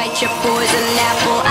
bite your poison apple.